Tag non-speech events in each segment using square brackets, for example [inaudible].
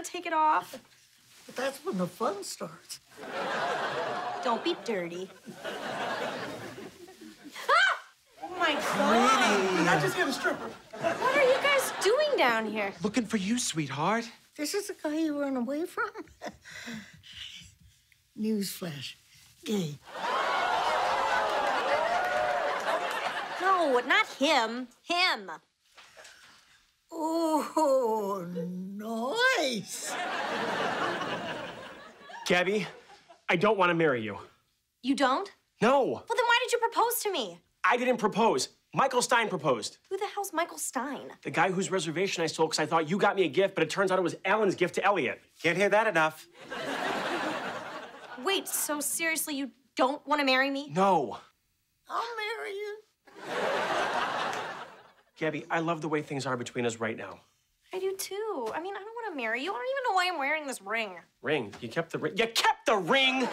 want to take it off. But that's when the fun starts. Don't be dirty. [laughs] ah! Oh my god. Did I just get a stripper? What are you guys doing down here? Looking for you, sweetheart. This is the guy you run away from? [laughs] Newsflash. Gay. No, not him. Him. Oh, nice. Gabi, I don't want to marry you. You don't? No, Well, then why did you propose to me? I didn't propose. Michael Stein proposed. Who the hell's Michael Stein? The guy whose reservation I stole because I thought you got me a gift, but it turns out it was Alan's gift to Elliot. Can't hear that enough. Wait, so seriously, you don't want to marry me? No. I'll marry you. Gabi, I love the way things are between us right now. I do too. I mean, I don't want to marry you. I don't even know why I'm wearing this ring. Ring. You kept the ring. You kept the ring!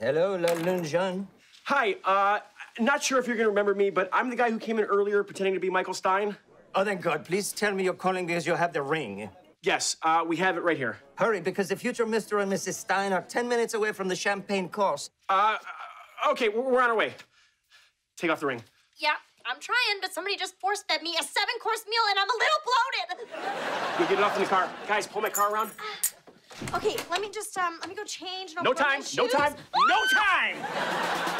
Hello, La Lune Jean. Hi, uh, not sure if you're gonna remember me, but I'm the guy who came in earlier pretending to be Michael Stein. Oh, thank God. Please tell me you're calling because you have the ring. Yes, uh, we have it right here. Hurry, because the future Mr. and Mrs. Stein are 10 minutes away from the champagne course. Uh, uh, okay, we're, we're on our way. Take off the ring. Yeah, I'm trying, but somebody just force fed me a seven course meal and I'm a little bloated. You get it off in the car. Guys, pull my car around. Okay, let me just um let me go change. No put on my time, no time, no time!